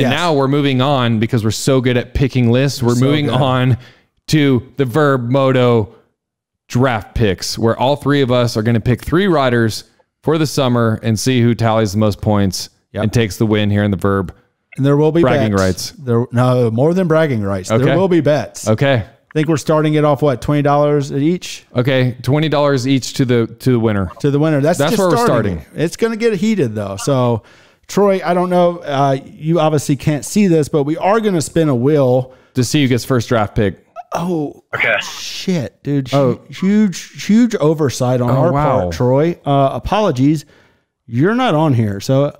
And now we're moving on because we're so good at picking lists. We're so moving good. on to the Vurbmoto draft picks, where all three of us are going to pick three riders for the summer and see who tallies the most points and takes the win here in the Vurb. And there will be Bragging bets. rights. There, no, more than bragging rights. Okay. There will be bets. Okay. I think we're starting it off what twenty dollars each Okay. Twenty dollars each to the to the winner. to the winner. That's That's just where we're starting. starting. It's going to get heated though. So, Troy, I don't know. Uh, you obviously can't see this, but we are going to spin a wheel. To see who gets first draft pick. Oh, Okay. shit, dude! Hu- huge, huge oversight on our Oh. wow. part, Troy. Uh, apologies, you're not on here, so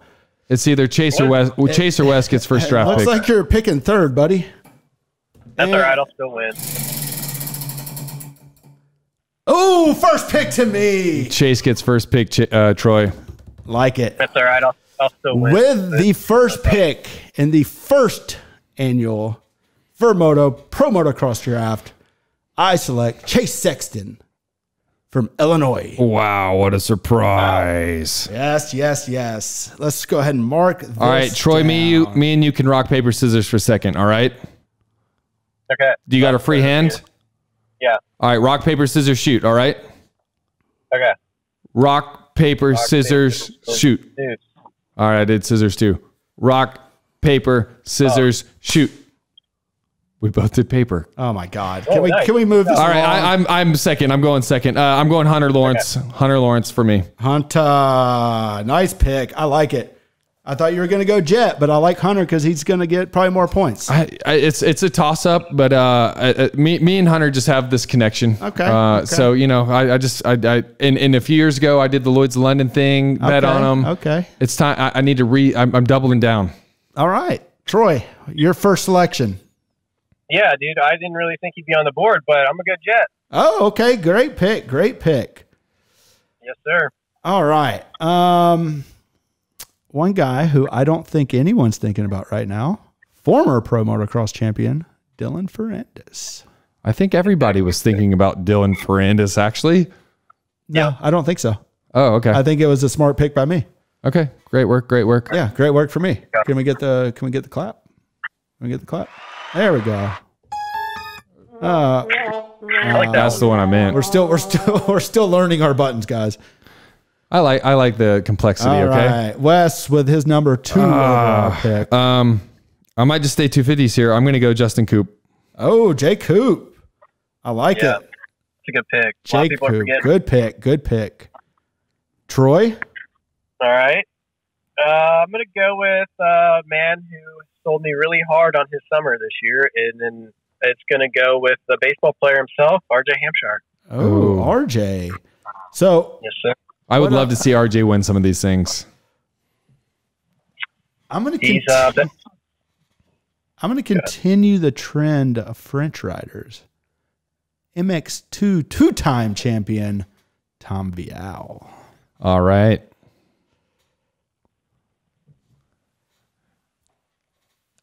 It's either Chase or West. Well, Chase or West gets first draft looks pick. like you're picking third, buddy. That's all right. I'll still win. Oh, first pick to me. Chase gets first pick. Uh, Troy. Like it. That's all right. I'll, I'll still win. With the first pick in the first annual Vurbmoto Pro Motocross Draft, I select Chase Sexton from Illinois. Wow, what a surprise! Yes, yes, yes. Let's go ahead and mark. This All right, Troy, me, you, me, and you can rock paper scissors for a second. All right. okay. Do you got a free hand? Yeah. All right, rock paper scissors shoot. All right. Okay. Rock paper scissors shoot. Dude. All right, I did scissors too. Rock paper scissors shoot. We both did paper. Oh my God! Can we nice. can we move this? All right, along? I, I'm I'm second. I'm going second. Uh, I'm going Hunter Lawrence. Hunter Lawrence for me. Hunter, nice pick. I like it. I thought you were going to go Jett, but I like Hunter because he's going to get probably more points. I, I, it's it's a toss up, but uh, uh, me me and Hunter just have this connection. Okay, Uh, okay. So you know, I, I just I, I and, and a few years ago I did the Lloyd's London thing, bet on them. okay. It's time. I, I need to re. I'm, I'm doubling down. All right, Troy, your first selection. Yeah, dude. I didn't really think he'd be on the board, but I'm a good Jett. Oh, okay, great pick, great pick. Yes, sir. All right, um, one guy who I don't think anyone's thinking about right now, former pro motocross champion Dylan Ferrandis. I think everybody was thinking about Dylan Ferrandis. Actually. No, I don't think so. Oh, okay. I think it was a smart pick by me. okay. Great work. Great work. Yeah, great work for me. Can we get the Can we get the clap? Can we get the clap? There we go. Uh, I like that. That's the one I meant. we're still we're still we're still learning our buttons, guys. I like I like the complexity. All okay. right, Wes with his number two overall pick. Um, I might just stay 250s here. I'm going to go Justin Coop. oh, Jay Coop. I like Yeah. it. It's a good pick. A Jay of people are Coop. Good pick. Good pick. Troy. All right. Uh, I'm going to go with a man who sold me really hard on his summer this year, and then it's going to go with the baseball player himself, RJ Hampshire. Oh, Ooh. RJ. So Yes, sir. I would What love a- to see RJ win some of these things. I'm gonna He's cont- uh, I'm gonna continue the trend of French riders. MX2 two-time champion Tom Vialle. All right.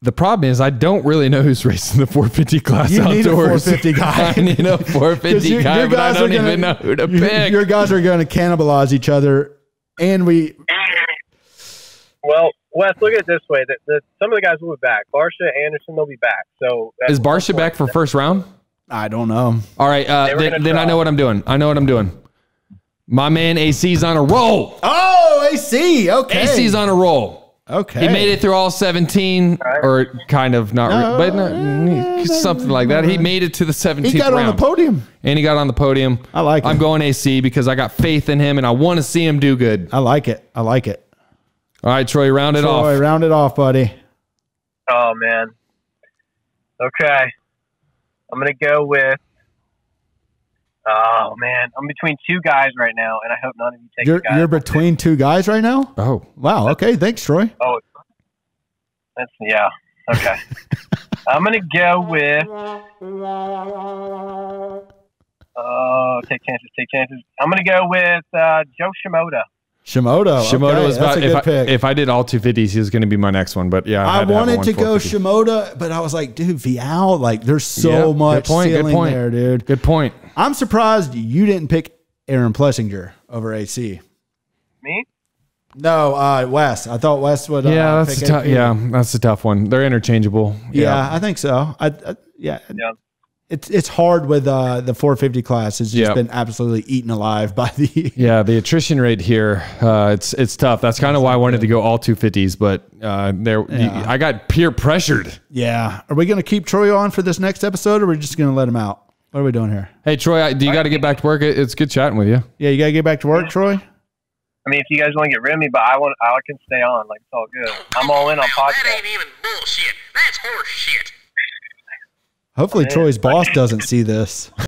The problem is I don't really know who's racing the 450 class You need a outdoors. 450 guy. I need a 'Cause 450 your- guy, but I guys are don't gonna- even know who to your, pick. your guys are going to cannibalize each other, and we. well, Wes, look at it this way: that the, some of the guys will be back. Barcia, Anderson, they'll be back. So is Barcia back for first round? I don't know. All right. Uh, then then I know what I'm doing. I know what I'm doing. My man AC's on a roll. Oh, AC. Okay. AC's on a roll. Okay. He made it through all 17, or kind of not, No, re- but no, mm, something like that. He made it to the 17th He got round, on the podium. and he got on the podium. I like it. I'm going AC because I got faith in him, and I want to see him do good. I like it. I like it. All right, Troy, round it Troy, off. round it off, buddy. Oh man. Okay. I'm gonna go with. Oh man, I'm between two guys right now, and I hope none of you take. You're you're between two guys right now. Oh, Wow. Okay. Thanks, Troy. Oh, that's yeah. Okay. I'm gonna go with. Oh, take chances, take chances. I'm gonna go with uh, Jo Shimoda. Shimoda. Shimoda okay, was that's about. a If good I, pick. if I did all 250s, he was going to be my next one. But yeah, I, I had to wanted to go Shimoda, but I was like, dude, Vialle, like there's so Yeah, good much point, good point. there, dude. Good point. I'm surprised you didn't pick Aaron Plessinger over AC. Me? No, uh, Wes. I thought Wes would. Uh, Yeah, that's pick a tough. Yeah, that's a tough one. They're interchangeable. yeah, I think so. I, I yeah. Yeah. It's it's hard with uh, the 450 class. It's just Yeah. been absolutely eaten alive by the. Yeah, the attrition rate here, uh, it's it's tough. That's kind of why I wanted to go all 250s, but uh, there Yeah. I got peer pressured. Yeah. Are we going to keep Troy on for this next episode, or are we just going to let him out? What are we doing here? Hey Troy, I, do you got to get back to work? It- It's good chatting with you. Yeah, you got to get back to work, Troy. I mean, if you guys want to get rid of me, but I want, I can stay on. Like it's all good. I'm all in on Now, that podcast. ain't even bullshit. That's horse shit. Hopefully, Troy's boss doesn't see this.